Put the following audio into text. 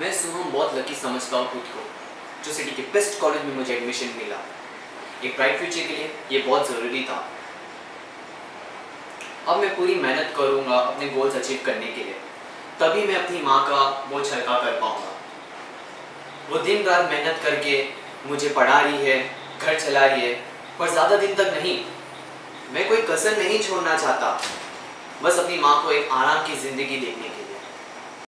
मैं सुहम बहुत लकी समझता हूँ खुद को, जो सिटी के बेस्ट कॉलेज में मुझे एडमिशन मिला। एक ब्राइट फ्यूचर के लिए ये बहुत ज़रूरी था। अब मैं पूरी मेहनत करूँगा अपने गोल्स अचीव करने के लिए। तभी मैं अपनी माँ का बोझ हल्का कर पाऊँगा। वो दिन रात मेहनत करके मुझे पढ़ा रही है, घर चला रही है, पर ज़्यादा दिन तक नहीं। मैं कोई कसर नहीं छोड़ना चाहता, बस अपनी माँ को एक आराम की ज़िंदगी देखने के लिए।